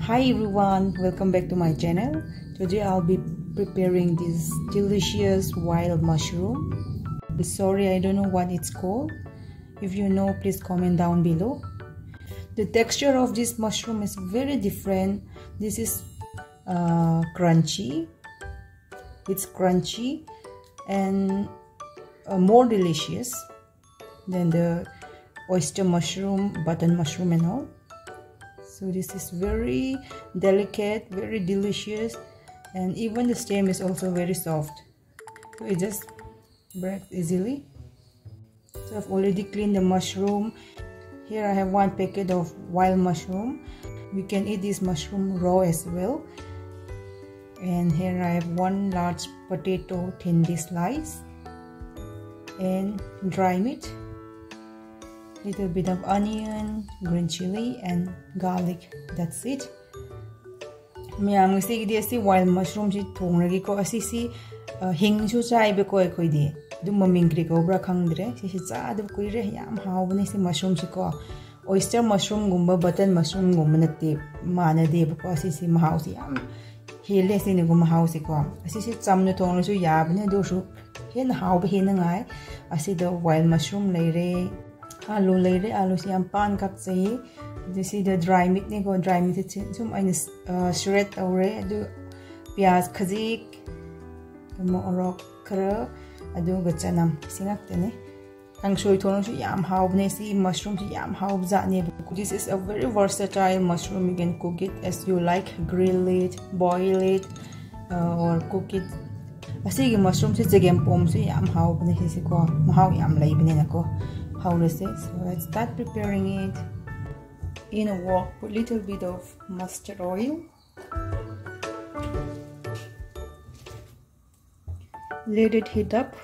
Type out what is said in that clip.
hi everyone. Welcome back to my channel. Today i'll be preparing this delicious wild mushroom. Sorry i don't know what it's called. If you know please comment down below. The texture of this mushroom is very different. This is uh, crunchy. It's crunchy and uh, more delicious than the oyster mushroom button mushroom and all so this is very delicate very delicious and even the stem is also very soft. So it just breaks easily. So I've already cleaned the mushroom. Here I have one packet of wild mushroom. You can eat this mushroom raw as well. And here I have one large potato thinly sliced and dry meat little bit of onion green chili and garlic that's it ꯃꯌꯥꯝ ꯉꯁꯤꯒꯤꯗꯤ ꯑꯁꯤ while ꯃꯁꯔꯨꯝꯁꯤ ꯊꯣꯡꯔꯒꯦꯀꯣ ꯑꯁꯤꯁꯤ ꯍꯤꯡꯁꯨ ꯆꯥꯏꯕꯀꯣ ꯑꯩꯈꯣꯏꯗꯤ ꯑꯗꯨꯝ ꯃꯃꯤꯡ ꯀꯔꯤ ꯀꯧꯕ꯭ꯔꯥ ꯈꯪꯗ꯭ꯔꯦ ꯁꯤꯁꯤ ꯆꯥꯗꯕ ꯀꯨꯏꯔꯦ ꯌꯥꯝ ꯍꯥꯎꯕꯅꯦ ꯁꯤ ꯃꯁꯔꯨꯝꯁꯤꯀꯣ oyster mushroomꯒꯨꯝꯕ button mushroomꯒꯨꯝꯕ ꯅꯠꯇꯦ ꯃꯥꯟꯅꯗꯦꯕꯀꯣ ꯑꯁꯤꯁꯤ ꯃꯍꯥꯎꯁꯤ ꯌꯥꯝ ꯍꯦꯜꯂꯦ ꯑꯁꯤꯅꯒꯨꯝ ꯃꯍꯥꯎꯁꯤꯀꯣ ꯑꯁꯤꯁꯤ ꯆꯝꯅ ꯊꯣꯡꯂꯁꯨ ꯌꯥꯕꯅꯦ ꯑꯗꯨꯁꯨ ꯍꯦꯟꯅ ꯍꯥꯎꯕ ꯍꯦꯟꯅꯉꯥꯏ ꯑꯁꯤꯗ wild mushroom ꯂꯩꯔꯦ आलू लेरे आलू से हम पान कप चाहिए जैसे द ड्राई मीट ने को ड्राई मीट से सुम आइन श्रेड तौरे अदु प्याज खजीक मोरok खरा अदु गचनम सिंगक्तने कांगसोय थोनसु याम हावबने सी मशरूम से याम हावब जाने this is a very versatile mushroom you can cook it as you like grill it boil it uh, or cook it mushroom se jegem pom se yam haubne se ko mahaw yam leibne na ko how say? So let's start preparing it in a wok put a little bit of mustard oil. Let it heat up